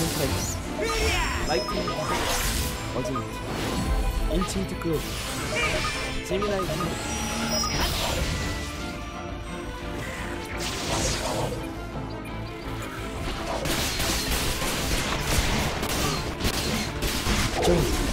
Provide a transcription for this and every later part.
in place. Lightning Bolt. Ultimate. The. Gemini View. Jump.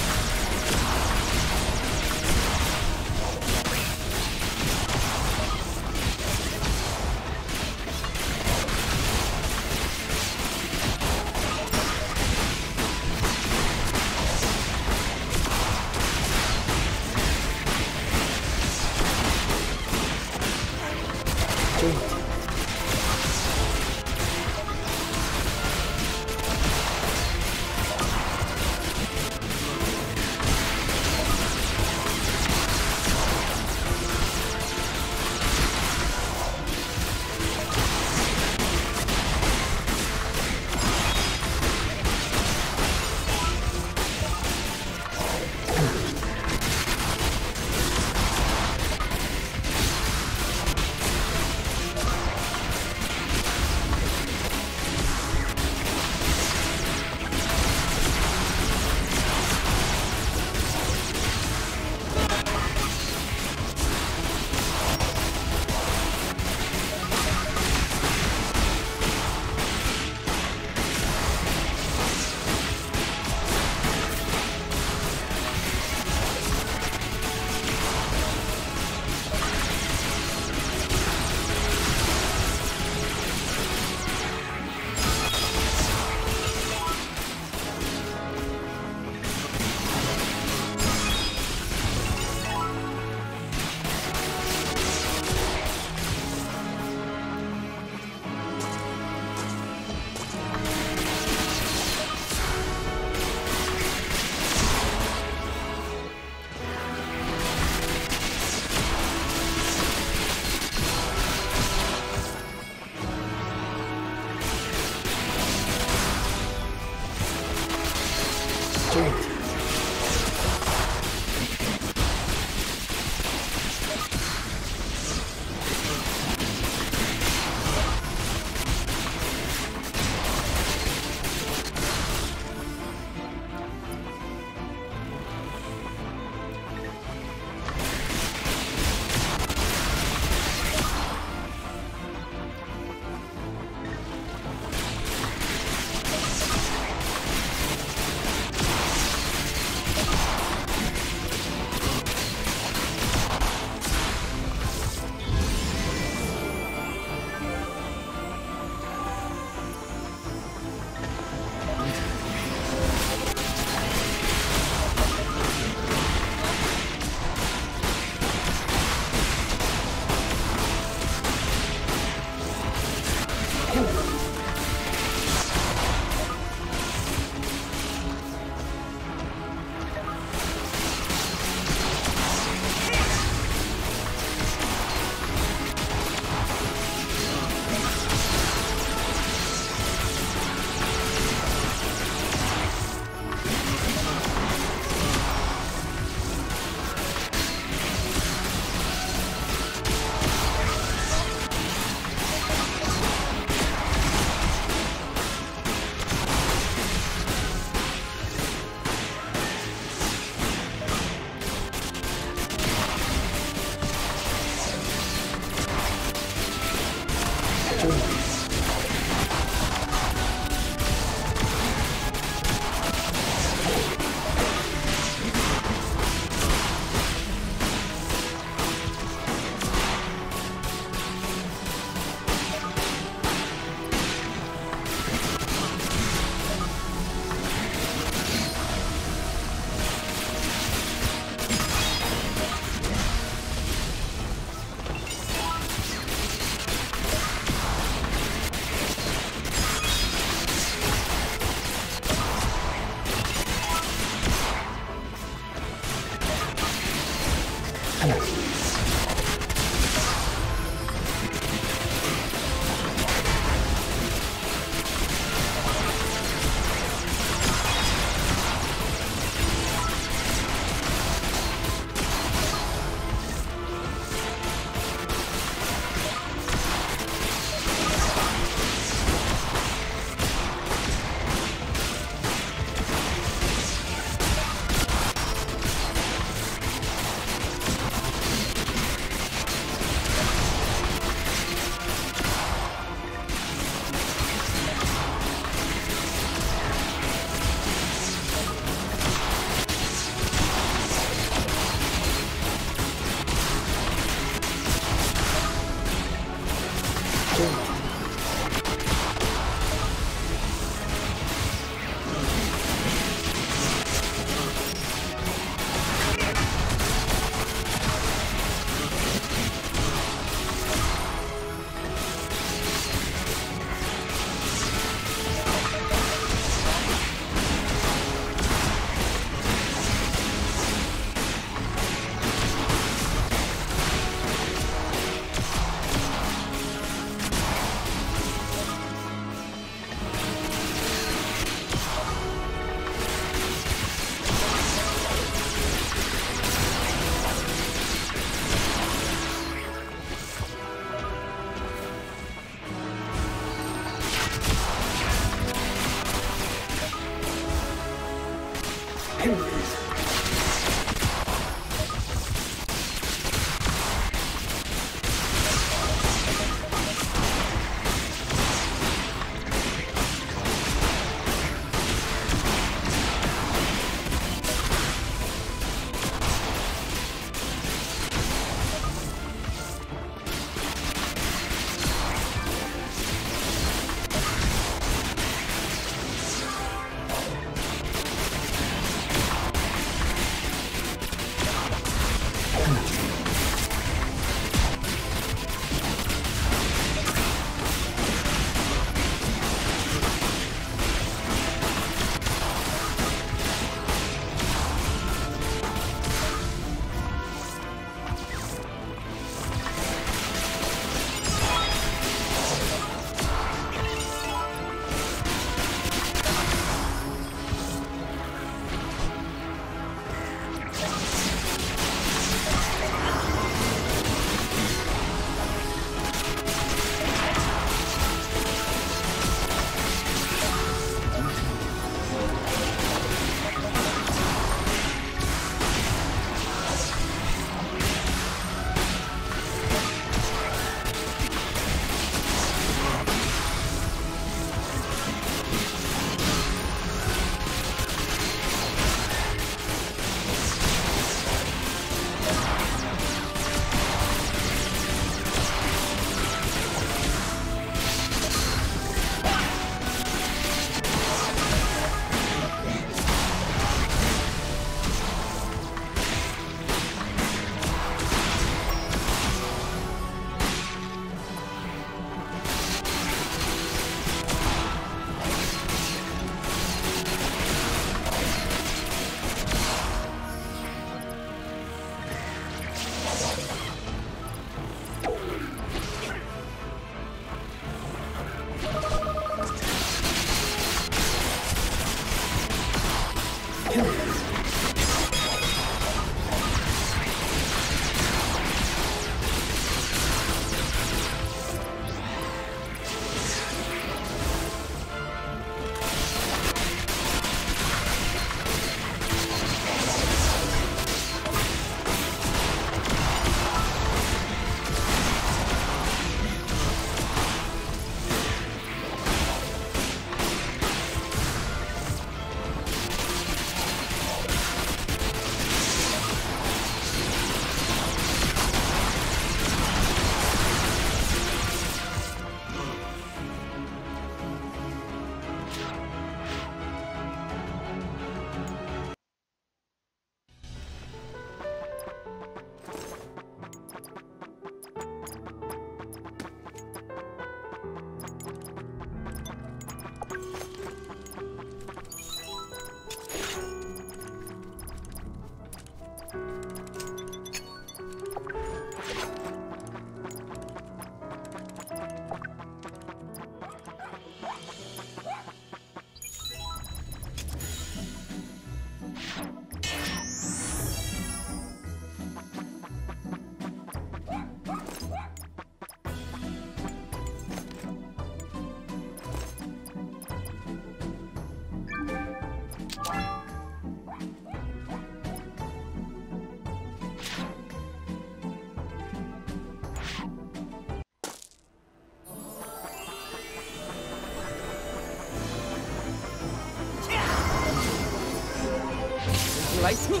Lightning.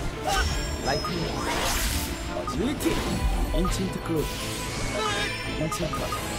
Lightning. Agility. Ancient Cloak. Ancient Cloak.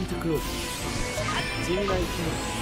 ントクローズ地味な生き物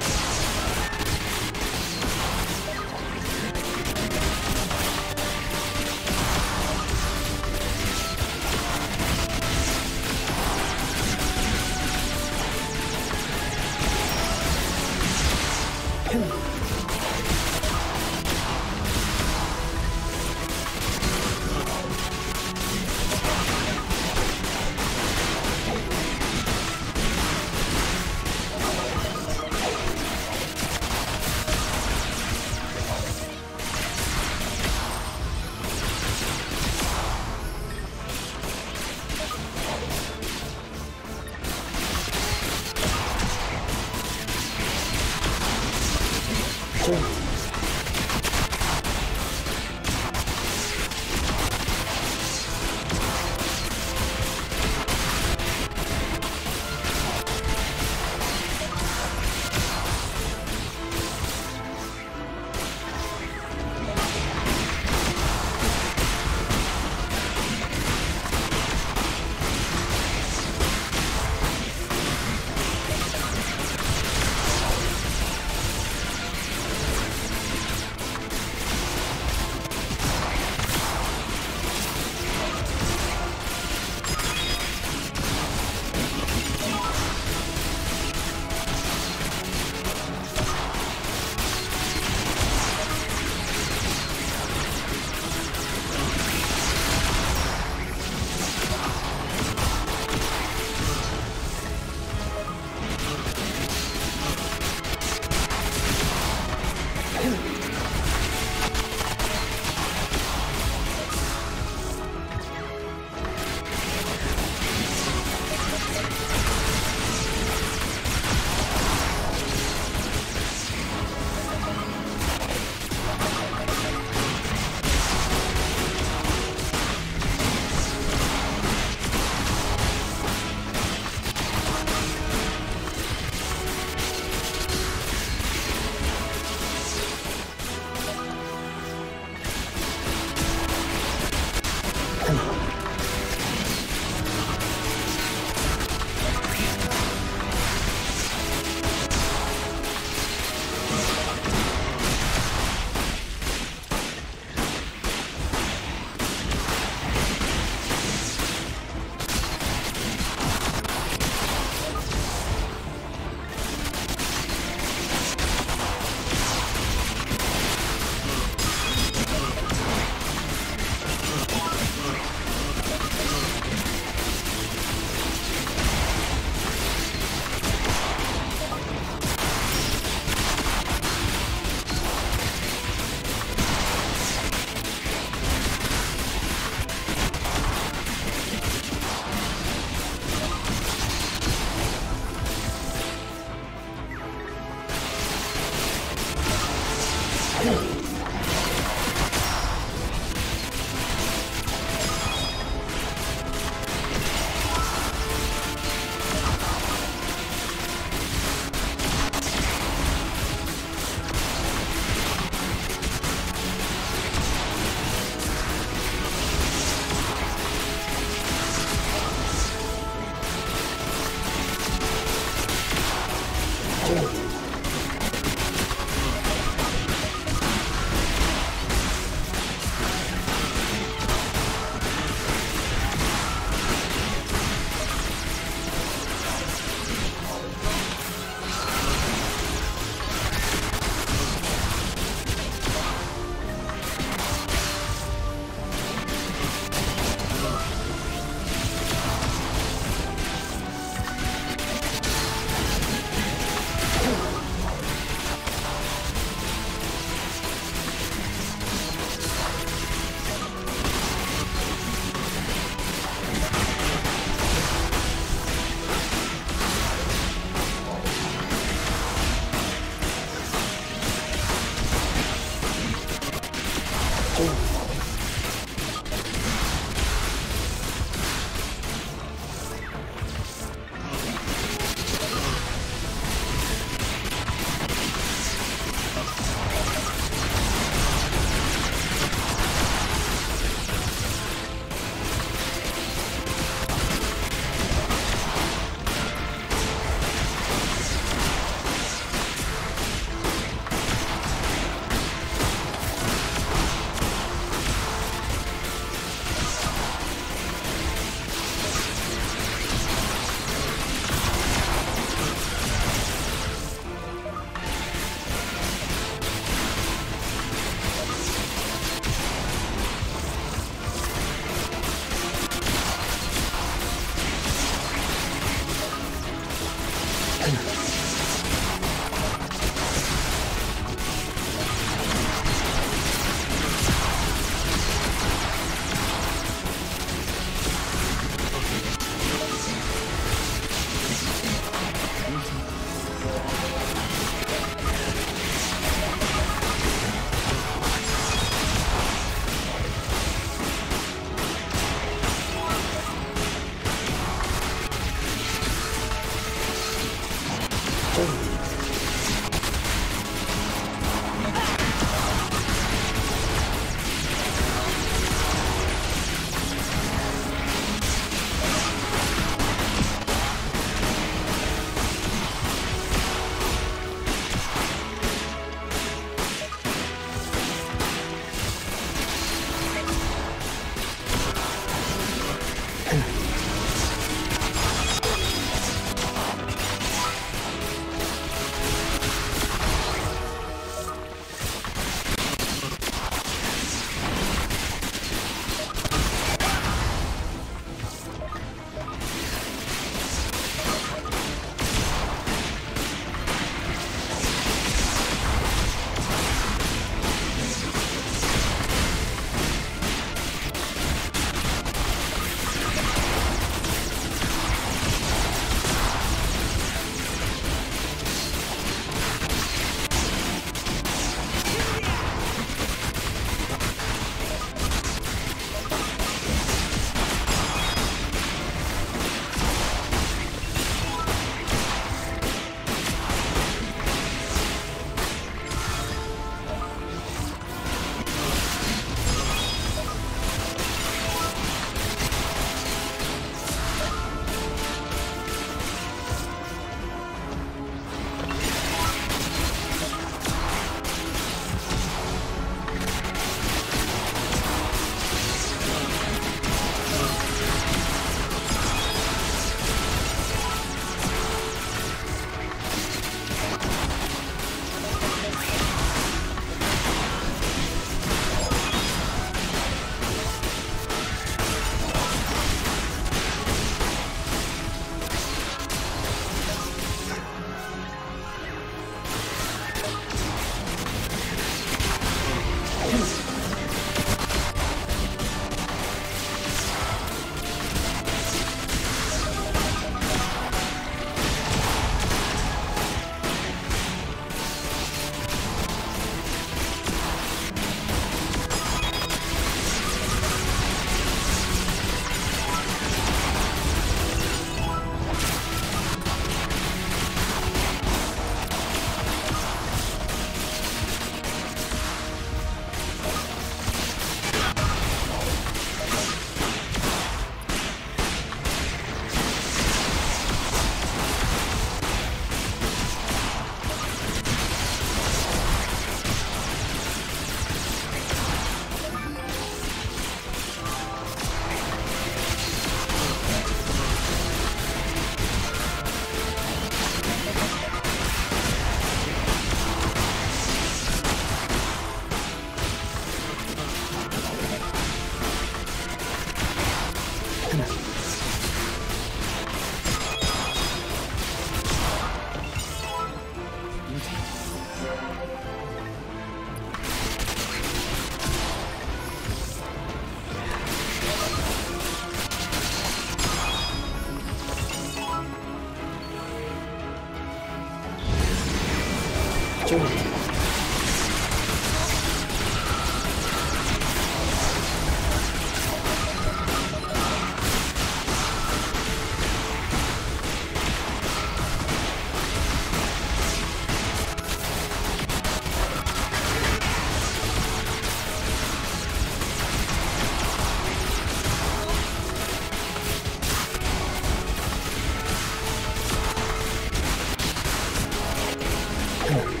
痛。